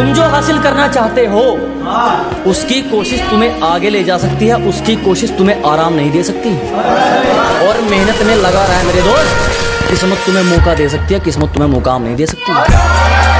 तुम जो हासिल करना चाहते हो हाँ। उसकी कोशिश तुम्हें आगे ले जा सकती है उसकी कोशिश तुम्हें आराम नहीं दे सकती। और मेहनत में लगा रहा है मेरे दोस्त किस्मत तुम्हें मौका दे सकती है किस्मत तुम्हें मुकाम नहीं दे सकती।